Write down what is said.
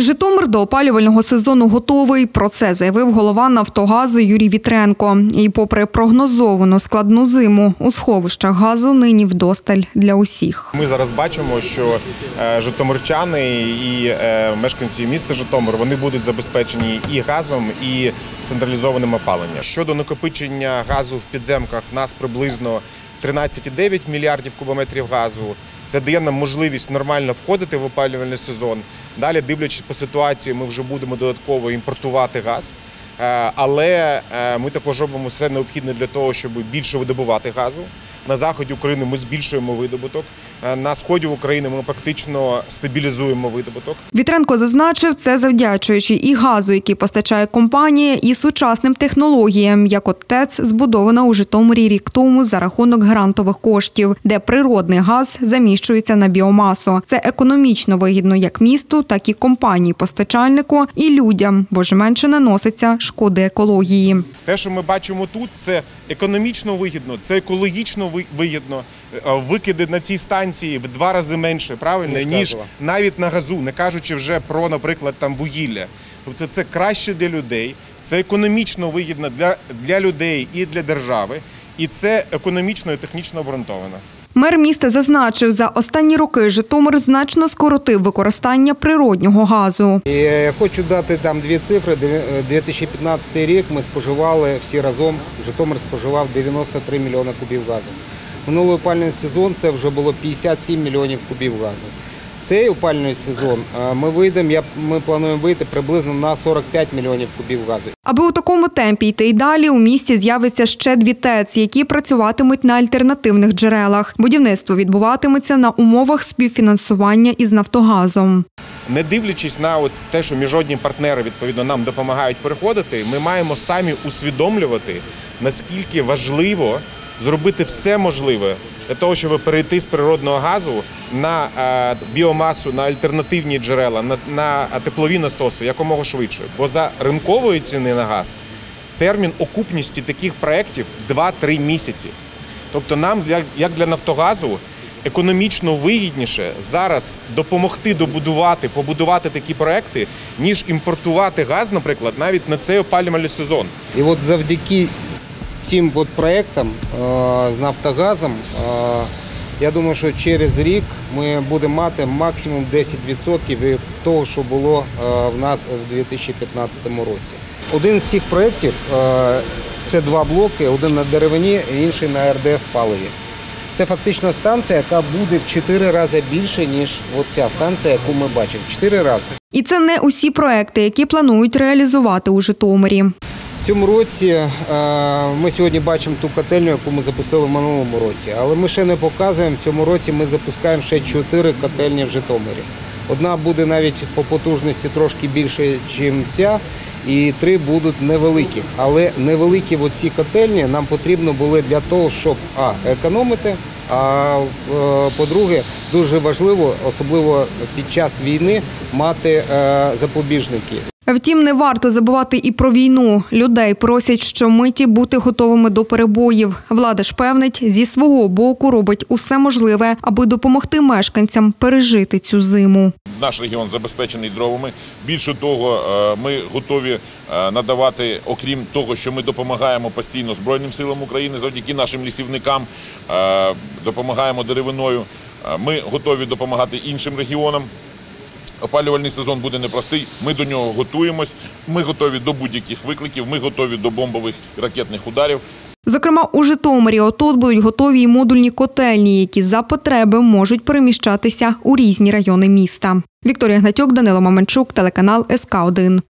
Житомир до опалювального сезону готовий. Про це заявив голова Нафтогазу Юрій Вітренко. І, попри прогнозовану складну зиму, у сховищах газу нині вдосталь для усіх. Ми зараз бачимо, що е, житомирчани і е, мешканці міста Житомир вони будуть забезпечені і газом, і централізованим опаленням. Щодо накопичення газу в підземках, нас приблизно 13,9 мільярдів кубометрів газу. Це дає нам можливість нормально входити в опалювальний сезон. Далі, дивлячись по ситуації, ми вже будемо додатково імпортувати газ. Е, Але е, ми також робимо все необхідне для того, щоб більше видобувати газу. На заході України ми збільшуємо видобуток. Е, На сході України ми практично стабілізуємо видобуток. Вітренко зазначив, це завдячуючи і газу, який постачає компанія, і сучасним технологіям, як от ТЕЦ, збудована у Житомирі рік тому за рахунок грантових коштів, де природний газ заміщується на біомасу. Це економічно вигідно як місту, так і компанії постачальнику і людям, бо ж менше наноситься шкоди екології. Те, що ми бачимо тут, це економічно вигідно, це екологічно ви- вигідно. Е, Викиди на цій станції в два рази менше, правильно, Ніж ніж навіть на газу, не кажучи вже про, наприклад, там вугілля. Тобто це краще для людей, це економічно вигідно для, для людей і для держави, і це економічно і технічно обґрунтовано. Мер міста зазначив, за останні роки Житомир значно скоротив використання природнього газу. Я хочу дати там дві цифри. Дев'я- 2015 рік ми споживали всі разом. Житомир споживав 93 мільйони кубів газу. Минулий опальний сезон це вже було 57 мільйонів кубів газу. Цей опальний сезон е, ми вийдемо. Я ми плануємо вийти приблизно на 45 мільйонів кубів газу. Аби у такому темпі йти й далі, у місті з'явиться ще дві ТЕЦ, які працюватимуть на альтернативних джерелах. Будівництво відбуватиметься на умовах співфінансування із Нафтогазом. Не дивлячись на от те, що міжнародні партнери відповідно нам допомагають переходити, ми маємо самі усвідомлювати, наскільки важливо зробити все можливе для того, щоб перейти з природного газу на е, біомасу, на альтернативні джерела, на, теплові насоси якомога швидше. Бо за ринкової ціни на газ термін окупності таких проєктів 2-3 місяці. Тобто нам для як для Нафтогазу економічно вигідніше зараз допомогти добудувати, побудувати такі проекти, ніж імпортувати газ, наприклад, навіть на цей опалювальний сезон. І от завдяки цим от проектам е, з Нафтогазом, е, я думаю, що через рік ми будемо мати максимум 10% від того, що було е, в нас в 2015 році. Один з цих проєктів це два блоки: один на деревині, інший на РДФ паливі. Це фактично станція, яка буде в 4 рази більше, ніж ця станція, яку ми бачимо. 4 рази. І це не усі проекти, які планують реалізувати у Житомирі. В цьому році е, ми сьогодні бачимо ту котельню, яку ми запустили в минулому році. Але ми ще не показуємо. В цьому році ми запускаємо ще чотири котельні в Житомирі. Одна буде навіть по потужності трошки більше, ніж ця, і три будуть невеликі. Але невеликі оці котельні нам потрібно були для того, щоб а, економити. А е, по-друге, дуже важливо, особливо під час війни, мати е, запобіжники. Втім, не варто забувати і про війну. Людей просять щомиті бути готовими до перебоїв. Влада ж певнить, зі свого боку робить усе можливе, аби допомогти мешканцям пережити цю зиму. Наш регіон забезпечений дровами. Більше того, е, ми готові е, надавати, окрім того, що ми допомагаємо постійно Збройним силам України завдяки нашим лісівникам, е, допомагаємо деревиною. Ми готові допомагати іншим регіонам. Опалювальний сезон буде непростий. Ми до нього готуємось. Ми готові до будь-яких викликів. Ми готові до бомбових ракетних ударів. Зокрема, у Житомирі отут будуть готові й модульні котельні, які за потреби можуть переміщатися у різні райони міста. Вікторія Гнатюк, Данило Маменчук, телеканал СК 1